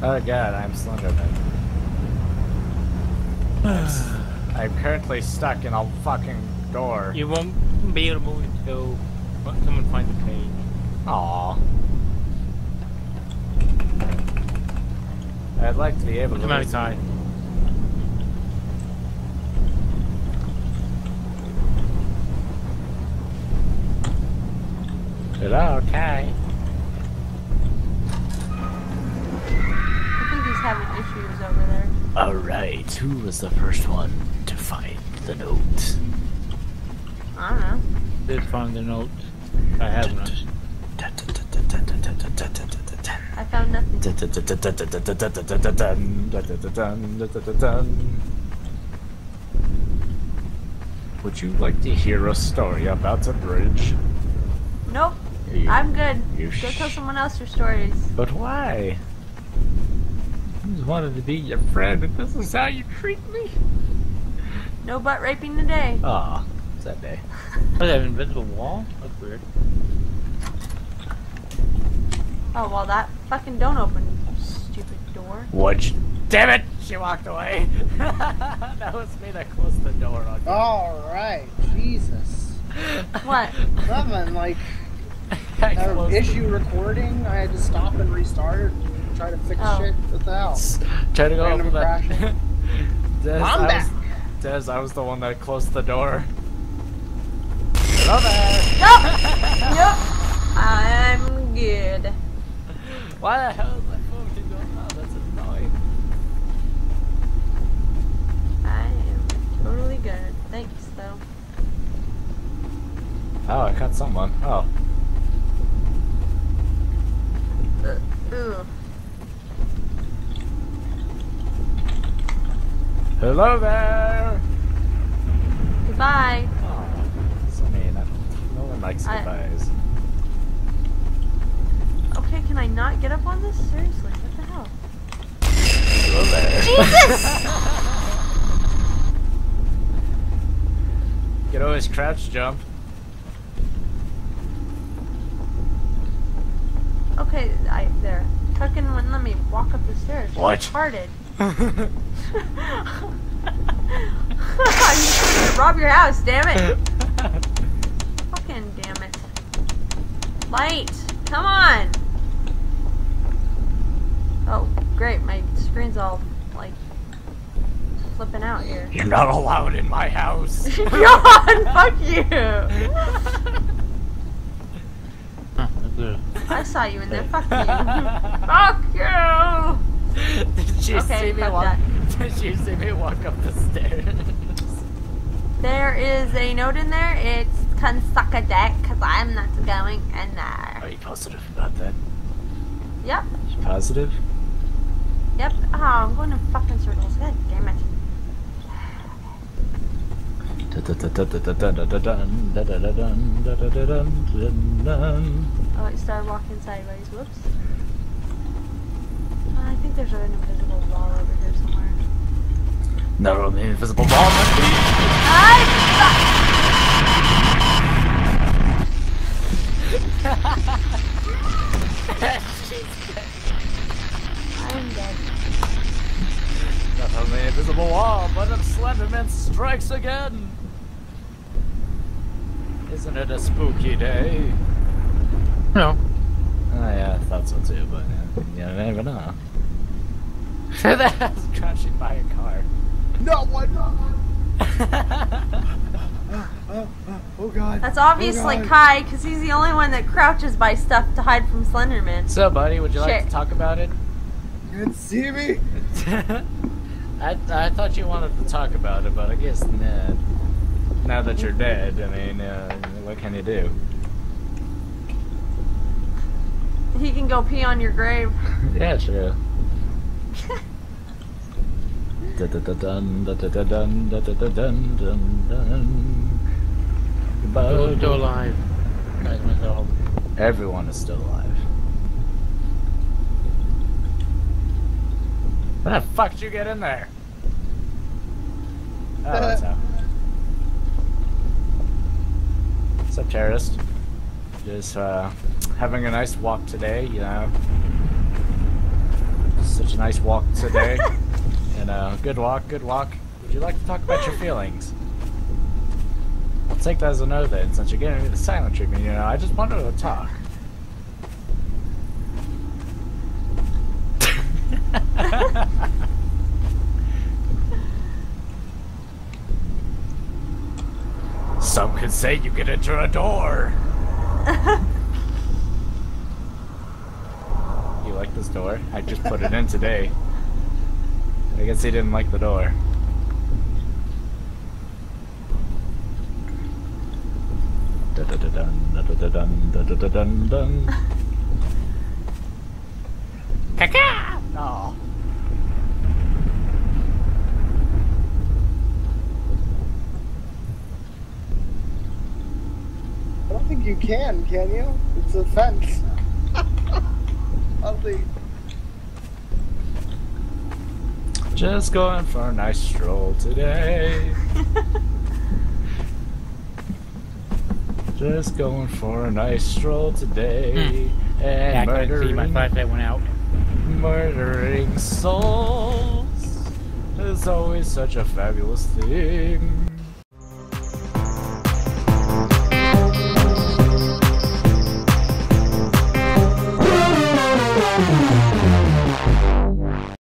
Oh god, I'm Slenderman. I'm, currently stuck in a fucking door. You won't be able to move until someone finds the cage. Aww. I'd like to be able to. Come outside. Hello, Kai. I think he's having issues over there. Alright, who was the first one to find the note? I don't know. Did find the note. I have none. I found nothing. Would you like to hear a story about a bridge? Nope. You- I'm good. you Go tell someone else your stories. But why? I just wanted to be your friend, but this is how you treat me? No butt raping today. Aw, it's that day. Oh, they have an invisible wall? That's weird. Oh, well, that fucking don't open, stupid door. What? you? Damn it! She walked away. that was me that closed the door on you. Alright, Jesus. What? Nothing, like, I had an issue recording, I had to stop and restart, try to fix Oh. shit. What the hell? Try to go Random over that. crash. Des, I'm I back. Was, Des, I was the one that closed the door. Hello there. Nope! Yep. I'm good. Why the hell is my phone keep going off? That's annoying. I am totally good. Thanks, though. Oh, I caught someone. Oh. Uh, Ugh. Hello there. Goodbye. Oh, so mean. No one likes I- goodbyes. Okay, can I not get up on this? Seriously, what the hell? Hello there. Jesus! You can always crouch jump. Okay, I there. Fucking wouldn't let me walk up the stairs. What? Farted. I'm just gonna rob your house, damn it! Fucking damn it. Light! Come on! Oh, great, my screen's all, like, flipping out here. You're not allowed in my house. God, fuck you! Good. I saw you in there, fuck you. fuck you! Did she Okay, see me walk? that. Did she see me walk up the stairs? There is a note in there. It's can suck a dick because I'm not going in there. Are you positive about that? Yep, You positive? yep. Oh, I'm going in fucking circles. God damn it. Oh, it started walking sideways. Whoops. Uh, I think there's an invisible wall over here somewhere. No, on the invisible wall. I'm dead. Not on the invisible wall, but if Slenderman strikes again. Isn't it a spooky day? No. Oh yeah, I thought so too, but uh, you never know. that That's crashing by a car. No, what? Oh, oh, oh god. That's obviously oh, God. Kai because he's the only one that crouches by stuff to hide from Slenderman. So, buddy, would you like to talk about it? You can see me? I, I thought you wanted to talk about it, but I guess nah. now that you're dead, I mean, uh, what can you do? He can go pee on your grave. Yeah, sure. Dun. Still, alive. Everyone is still alive. How the fuck did you get in there? Oh, that's how. What's up, terrorist? Just uh, having a nice walk today, you know. Such a nice walk today. and uh, good walk, good walk. Would you like to talk about your feelings? I'll take that as a no then, since you're giving me the silent treatment, you know. I just wanted to talk. Some could say you can enter a door. you like this door? I just put it in today. I guess he didn't like the door. Da-da-da-dun, da-da-da-dun, da-da-da-dun-dun. Caca! No. Don't think you can, can you? It's a fence. I don't think. Just going for a nice stroll today. Just going for a nice stroll today. And Yeah, I couldn't see. My murdering, flashlight went out. murdering souls is always such a fabulous thing.